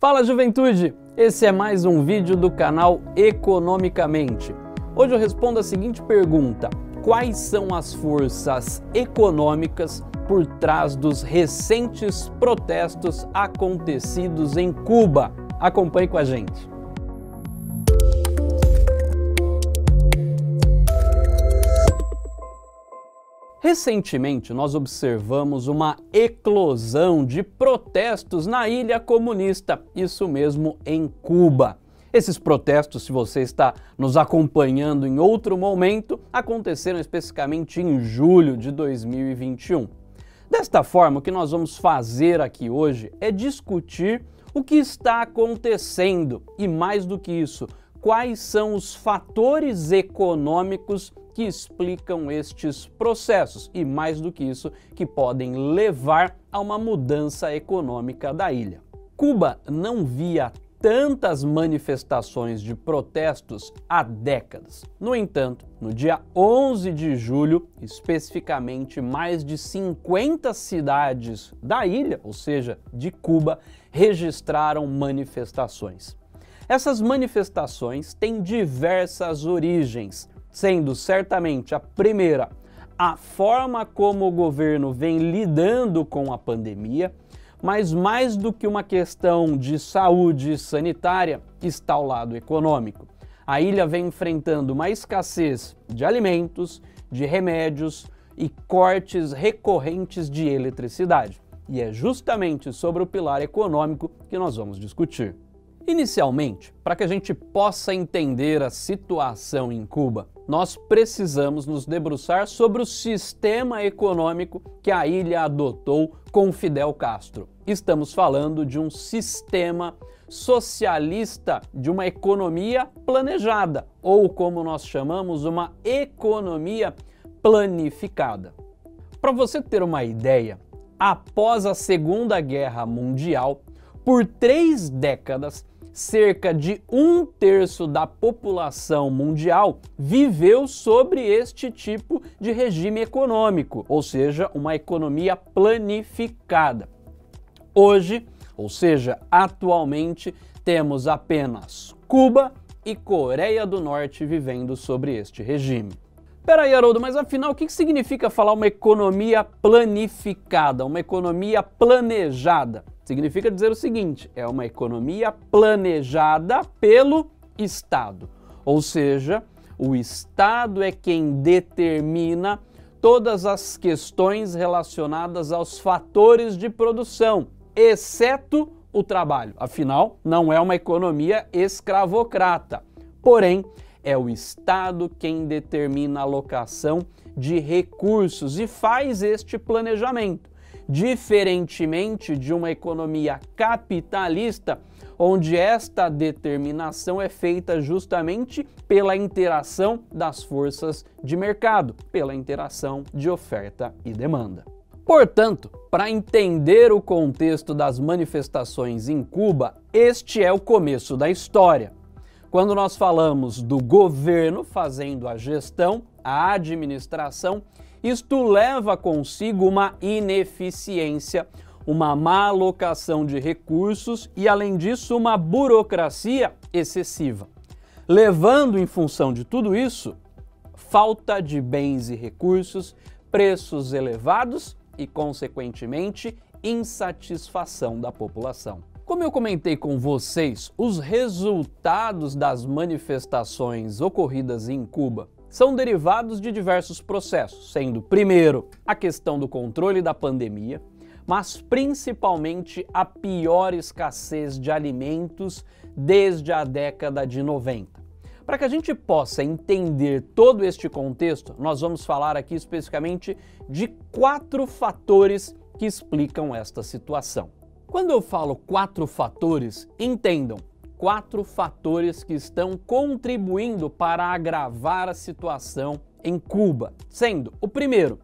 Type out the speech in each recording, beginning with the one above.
Fala juventude! Esse é mais um vídeo do canal Economicamente. Hoje eu respondo a seguinte pergunta: Quais são as forças econômicas por trás dos recentes protestos acontecidos em Cuba? Acompanhe com a gente. Recentemente, nós observamos uma eclosão de protestos na ilha comunista, isso mesmo em Cuba. Esses protestos, se você está nos acompanhando em outro momento, aconteceram especificamente em julho de 2021. Desta forma, o que nós vamos fazer aqui hoje é discutir o que está acontecendo e, mais do que isso, quais são os fatores econômicos que explicam estes processos e, mais do que isso, que podem levar a uma mudança econômica da ilha. Cuba não via tantas manifestações de protestos há décadas. No entanto, no dia 11 de julho, especificamente mais de 50 cidades da ilha, ou seja, de Cuba, registraram manifestações. Essas manifestações têm diversas origens, sendo certamente a primeira a forma como o governo vem lidando com a pandemia, mas mais do que uma questão de saúde sanitária, está ao lado econômico. A ilha vem enfrentando uma escassez de alimentos, de remédios e cortes recorrentes de eletricidade. E é justamente sobre o pilar econômico que nós vamos discutir. Inicialmente, para que a gente possa entender a situação em Cuba, nós precisamos nos debruçar sobre o sistema econômico que a ilha adotou com Fidel Castro. Estamos falando de um sistema socialista, de uma economia planejada, ou como nós chamamos, uma economia planificada. Para você ter uma ideia, após a Segunda Guerra Mundial, por três décadas, cerca de um terço da população mundial viveu sobre este tipo de regime econômico, ou seja, uma economia planificada. Hoje, ou seja, atualmente, temos apenas Cuba e Coreia do Norte vivendo sobre este regime. Peraí, Haroldo, mas afinal o que significa falar uma economia planificada, uma economia planejada? Significa dizer o seguinte: é uma economia planejada pelo Estado. Ou seja, o Estado é quem determina todas as questões relacionadas aos fatores de produção, exceto o trabalho. Afinal, não é uma economia escravocrata. Porém, é o Estado quem determina a alocação de recursos e faz este planejamento diferentemente de uma economia capitalista, onde esta determinação é feita justamente pela interação das forças de mercado, pela interação de oferta e demanda. Portanto, para entender o contexto das manifestações em Cuba, este é o começo da história. Quando nós falamos do governo fazendo a gestão, a administração, isto leva consigo uma ineficiência, uma má alocação de recursos e, além disso, uma burocracia excessiva. Levando em função de tudo isso, falta de bens e recursos, preços elevados e, consequentemente, insatisfação da população. Como eu comentei com vocês, os resultados das manifestações ocorridas em Cuba são derivados de diversos processos, sendo, primeiro, a questão do controle da pandemia, mas principalmente a pior escassez de alimentos desde a década de 90. Para que a gente possa entender todo este contexto, nós vamos falar aqui especificamente de quatro fatores que explicam esta situação. Quando eu falo quatro fatores, entendam, quatro fatores que estão contribuindo para agravar a situação em Cuba, sendo o primeiro,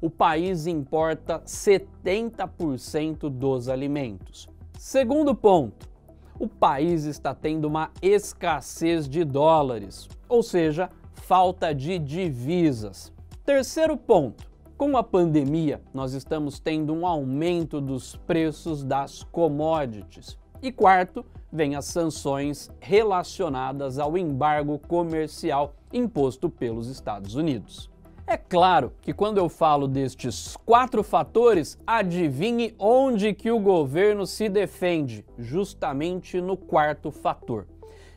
o país importa 70% dos alimentos. Segundo ponto, o país está tendo uma escassez de dólares, ou seja, falta de divisas. Terceiro ponto, com a pandemia, nós estamos tendo um aumento dos preços das commodities. E quarto, vem as sanções relacionadas ao embargo comercial imposto pelos Estados Unidos. É claro que quando eu falo destes quatro fatores, adivinhe onde que o governo se defende, justamente no quarto fator.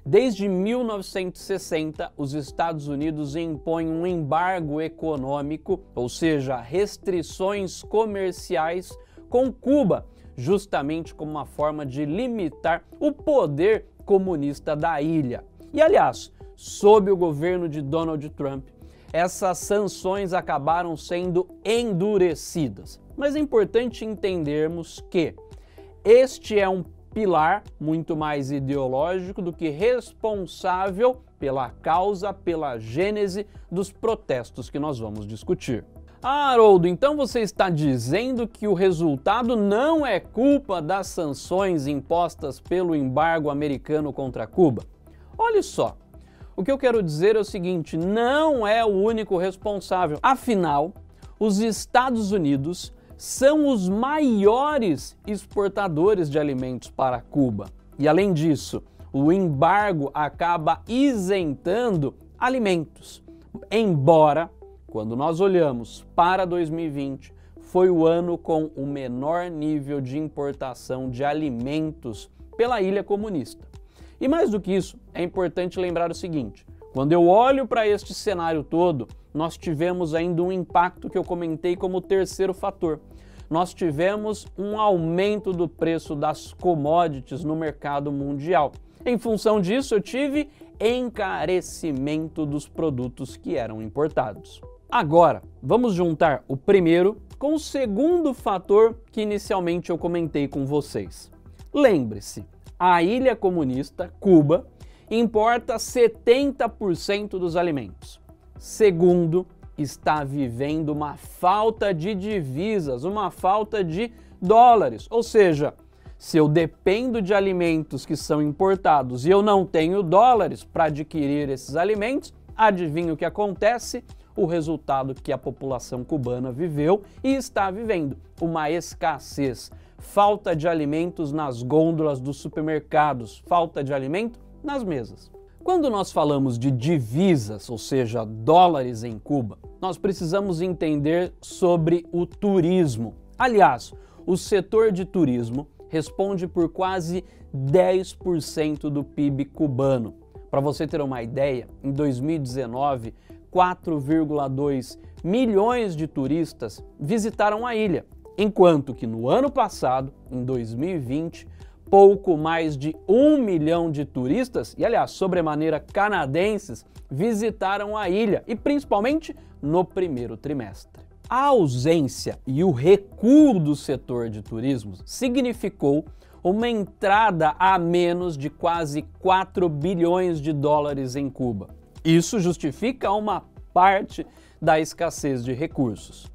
Desde 1960, os Estados Unidos impõem um embargo econômico, ou seja, restrições comerciais com Cuba, justamente como uma forma de limitar o poder comunista da ilha. E aliás, sob o governo de Donald Trump, essas sanções acabaram sendo endurecidas. Mas é importante entendermos que este é um pilar muito mais ideológico do que responsável pela causa, pela gênese dos protestos que nós vamos discutir. Ah, Haroldo, então você está dizendo que o resultado não é culpa das sanções impostas pelo embargo americano contra Cuba? Olha só, o que eu quero dizer é o seguinte: não é o único responsável. Afinal, os Estados Unidos são os maiores exportadores de alimentos para Cuba. E além disso, o embargo acaba isentando alimentos. Embora, quando nós olhamos para 2020, foi o ano com o menor nível de importação de alimentos pela ilha comunista. E mais do que isso, é importante lembrar o seguinte: quando eu olho para este cenário todo, nós tivemos ainda um impacto que eu comentei como terceiro fator. Nós tivemos um aumento do preço das commodities no mercado mundial. Em função disso, eu tive encarecimento dos produtos que eram importados. Agora, vamos juntar o primeiro com o segundo fator que inicialmente eu comentei com vocês. Lembre-se, a ilha comunista, Cuba, importa 70% dos alimentos. Segundo, está vivendo uma falta de divisas, uma falta de dólares. Ou seja, se eu dependo de alimentos que são importados e eu não tenho dólares para adquirir esses alimentos, adivinha o que acontece? O resultado que a população cubana viveu e está vivendo: uma escassez falta de alimentos nas gôndolas dos supermercados, falta de alimento nas mesas. Quando nós falamos de divisas, ou seja, dólares em Cuba, nós precisamos entender sobre o turismo. Aliás, o setor de turismo responde por quase 10% do PIB cubano. Para você ter uma ideia, em 2019, 4,2 milhões de turistas visitaram a ilha enquanto que no ano passado, em 2020, pouco mais de um milhão de turistas, e aliás, sobremaneira canadenses, visitaram a ilha e principalmente no primeiro trimestre. A ausência e o recuo do setor de turismo significou uma entrada a menos de quase 4 bilhões de dólares em Cuba. Isso justifica uma parte da escassez de recursos.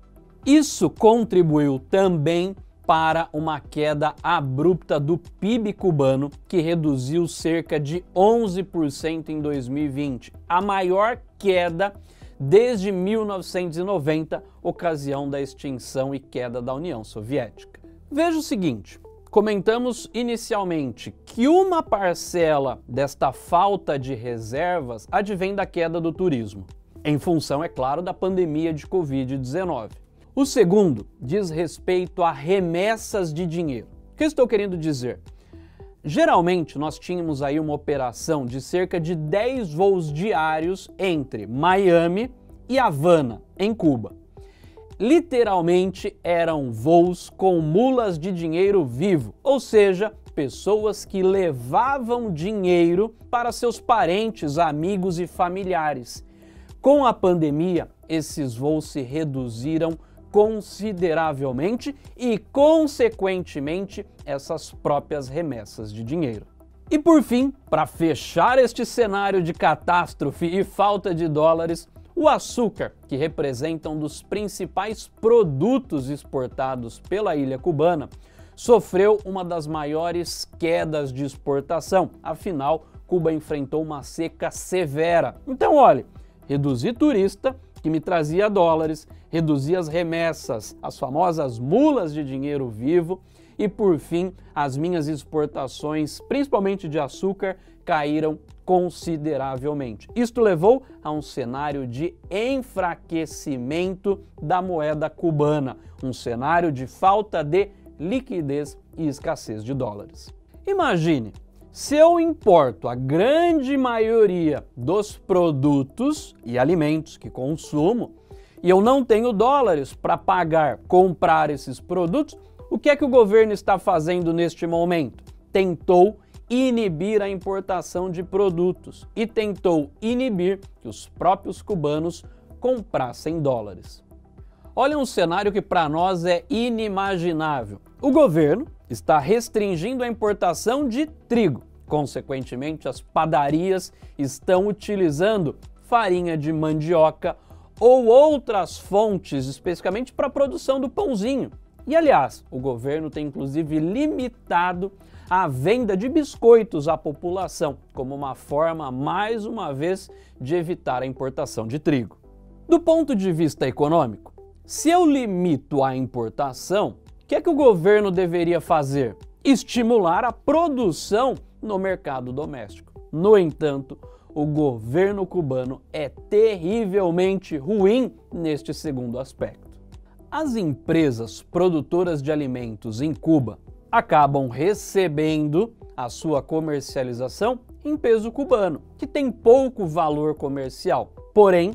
Isso contribuiu também para uma queda abrupta do PIB cubano, que reduziu cerca de 11% em 2020, a maior queda desde 1990, ocasião da extinção e queda da União Soviética. Veja o seguinte: comentamos inicialmente que uma parcela desta falta de reservas advém da queda do turismo, em função, é claro, da pandemia de Covid-19. O segundo diz respeito a remessas de dinheiro. O que estou querendo dizer? Geralmente nós tínhamos aí uma operação de cerca de 10 voos diários entre Miami e Havana, em Cuba. Literalmente eram voos com mulas de dinheiro vivo, ou seja, pessoas que levavam dinheiro para seus parentes, amigos e familiares. Com a pandemia, esses voos se reduziram consideravelmente e, consequentemente, essas próprias remessas de dinheiro. E por fim, para fechar este cenário de catástrofe e falta de dólares, o açúcar, que representa um dos principais produtos exportados pela ilha cubana, sofreu uma das maiores quedas de exportação. Afinal, Cuba enfrentou uma seca severa. Então, olhe, reduzir turista que me trazia dólares, reduzia as remessas, as famosas mulas de dinheiro vivo, e por fim, as minhas exportações, principalmente de açúcar, caíram consideravelmente. Isto levou a um cenário de enfraquecimento da moeda cubana, um cenário de falta de liquidez e escassez de dólares. Imagine, se eu importo a grande maioria dos produtos e alimentos que consumo e eu não tenho dólares para pagar, comprar esses produtos, o que é que o governo está fazendo neste momento? Tentou inibir a importação de produtos e tentou inibir que os próprios cubanos comprassem dólares. Olha um cenário que para nós é inimaginável. O governo está restringindo a importação de trigo. Consequentemente, as padarias estão utilizando farinha de mandioca ou outras fontes, especificamente para a produção do pãozinho. E aliás, o governo tem inclusive limitado a venda de biscoitos à população, como uma forma, mais uma vez, de evitar a importação de trigo. Do ponto de vista econômico, se eu limito a importação, o que é que o governo deveria fazer? Estimular a produção no mercado doméstico. No entanto, o governo cubano é terrivelmente ruim neste segundo aspecto. As empresas produtoras de alimentos em Cuba acabam recebendo a sua comercialização em peso cubano, que tem pouco valor comercial. Porém,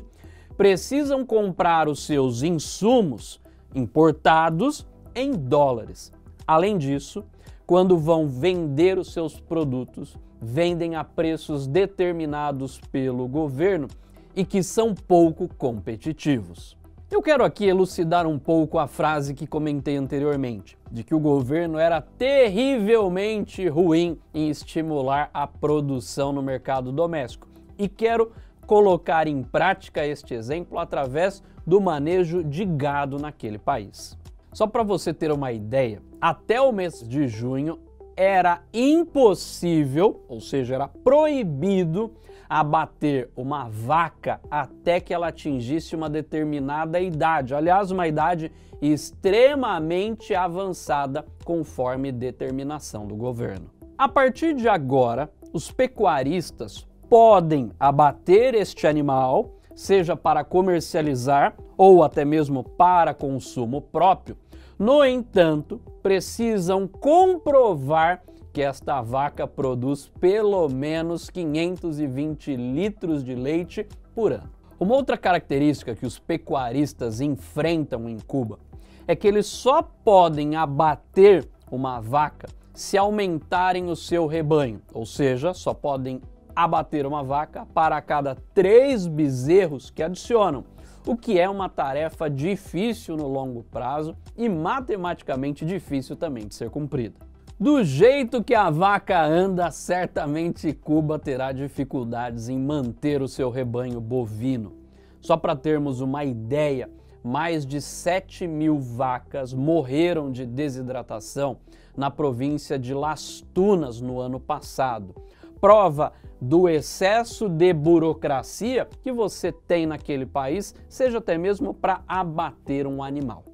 precisam comprar os seus insumos importados em dólares. Além disso, quando vão vender os seus produtos, vendem a preços determinados pelo governo e que são pouco competitivos. Eu quero aqui elucidar um pouco a frase que comentei anteriormente, de que o governo era terrivelmente ruim em estimular a produção no mercado doméstico. E quero colocar em prática este exemplo através do manejo de gado naquele país. Só para você ter uma ideia, até o mês de junho era impossível, ou seja, era proibido abater uma vaca até que ela atingisse uma determinada idade. Aliás, uma idade extremamente avançada, conforme determinação do governo. A partir de agora, os pecuaristas podem abater este animal, seja para comercializar ou até mesmo para consumo próprio. No entanto, precisam comprovar que esta vaca produz pelo menos 520 litros de leite por ano. Uma outra característica que os pecuaristas enfrentam em Cuba é que eles só podem abater uma vaca se aumentarem o seu rebanho, ou seja, só podem abater uma vaca para cada três bezerros que adicionam, o que é uma tarefa difícil no longo prazo e matematicamente difícil também de ser cumprida. Do jeito que a vaca anda, certamente Cuba terá dificuldades em manter o seu rebanho bovino. Só para termos uma ideia, mais de 7 mil vacas morreram de desidratação na província de Las Tunas no ano passado. Prova do excesso de burocracia que você tem naquele país, seja até mesmo para abater um animal.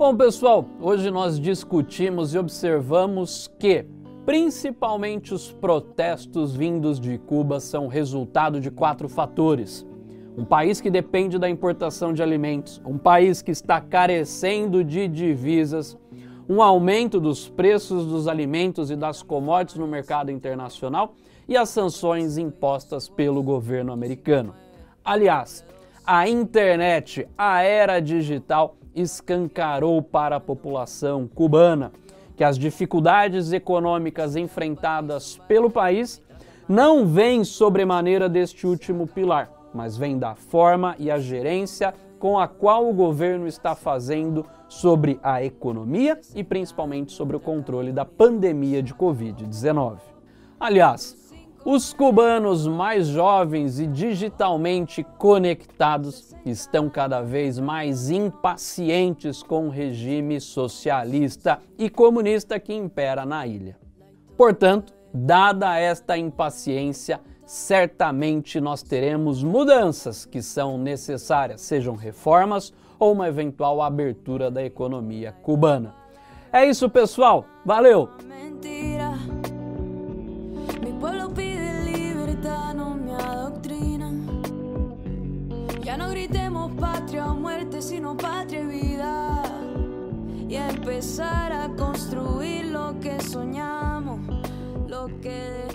Bom, pessoal, hoje nós discutimos e observamos que principalmente os protestos vindos de Cuba são resultado de quatro fatores. Um país que depende da importação de alimentos, um país que está carecendo de divisas, um aumento dos preços dos alimentos e das commodities no mercado internacional e as sanções impostas pelo governo americano. Aliás, a internet, a era digital, escancarou para a população cubana que as dificuldades econômicas enfrentadas pelo país não vêm sobremaneira deste último pilar, mas vêm da forma e a gerência com a qual o governo está fazendo sobre a economia e principalmente sobre o controle da pandemia de Covid-19. Aliás, os cubanos mais jovens e digitalmente conectados estão cada vez mais impacientes com o regime socialista e comunista que impera na ilha. Portanto, dada esta impaciência, certamente nós teremos mudanças que são necessárias, sejam reformas ou uma eventual abertura da economia cubana. É isso, pessoal. Valeu! camino para atrevida y empezar a construir lo que soñamos, lo que